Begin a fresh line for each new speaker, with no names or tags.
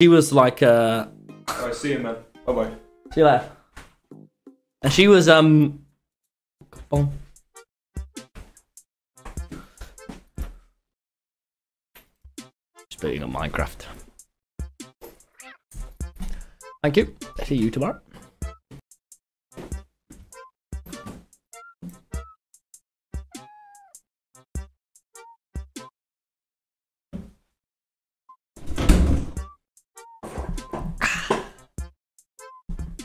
she was like uh
Alright, see you, man. Bye bye.
see you later. And she was um oh. On Minecraft. Thank you. See you tomorrow.